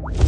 we